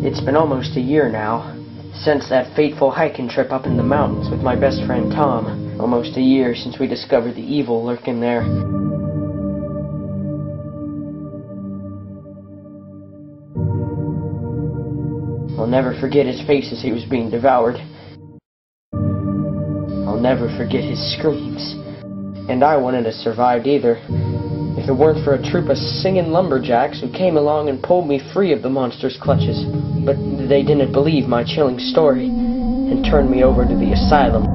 It's been almost a year now, since that fateful hiking trip up in the mountains with my best friend Tom. Almost a year since we discovered the evil lurking there. I'll never forget his face as he was being devoured. I'll never forget his screams. And I wouldn't have survived either. It weren't for a troop of singing lumberjacks who came along and pulled me free of the monster's clutches. But they didn't believe my chilling story and turned me over to the asylum.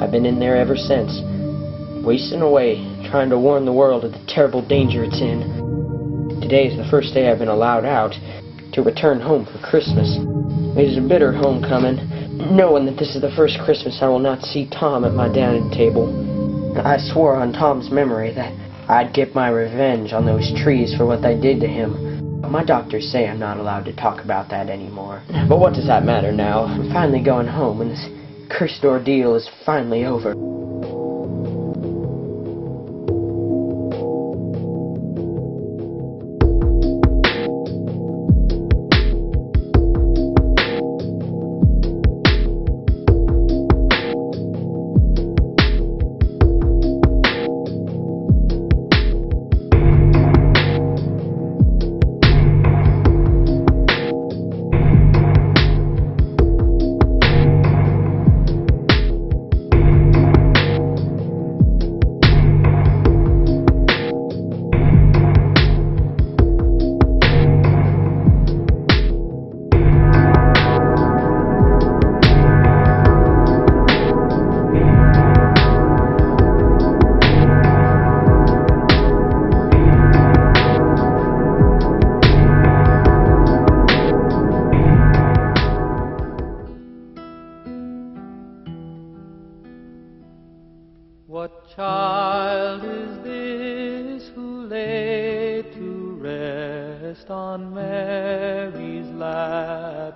I've been in there ever since, wasting away, trying to warn the world of the terrible danger it's in. Today is the first day I've been allowed out to return home for Christmas. It is a bitter homecoming, knowing that this is the first Christmas I will not see Tom at my dining table. I swore on Tom's memory that I'd get my revenge on those trees for what they did to him. My doctors say I'm not allowed to talk about that anymore. But what does that matter now? I'm finally going home, and this cursed ordeal is finally over.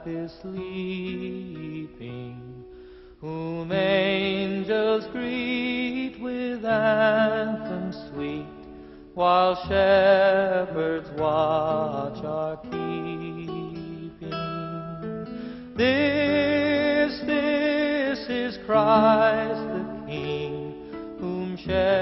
Is sleeping, whom angels greet with anthems sweet, while shepherds watch are keeping? This, this is Christ the King, whom shepherds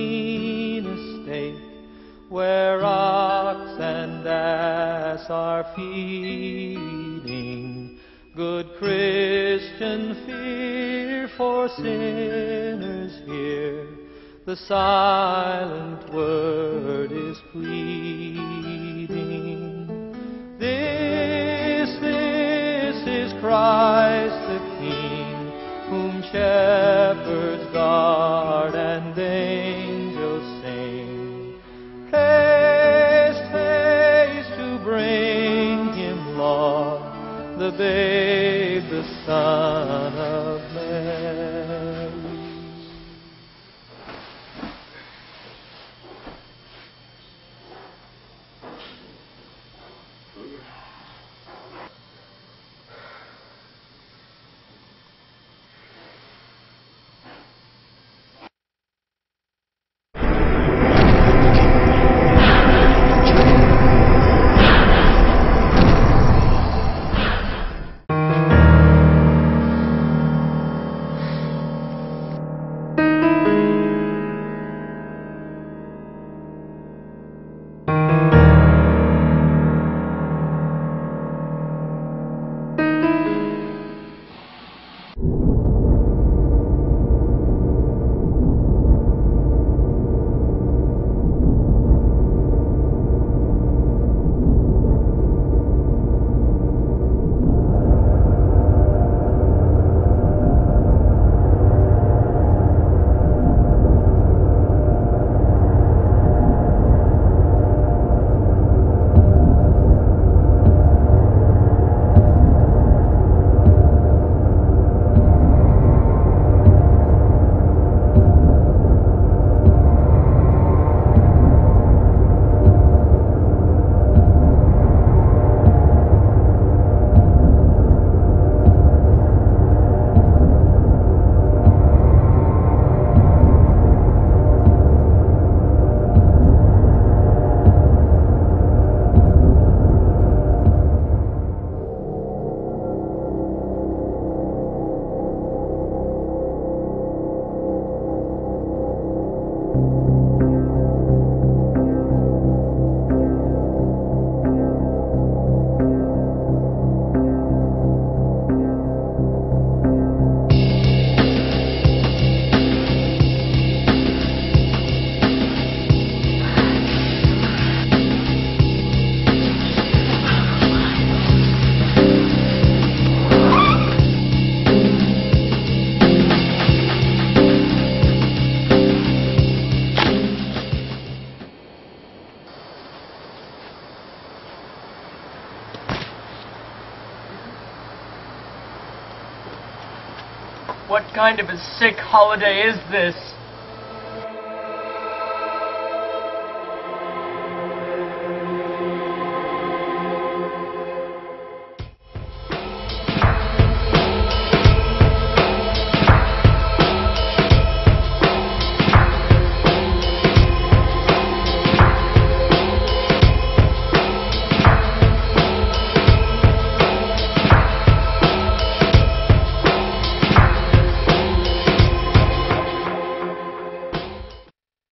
mean estate, where ox and ass are feeding? Good Christian, fear for sinners here. The silent word is pleading. Babe, the Son of kind of a sick holiday is this?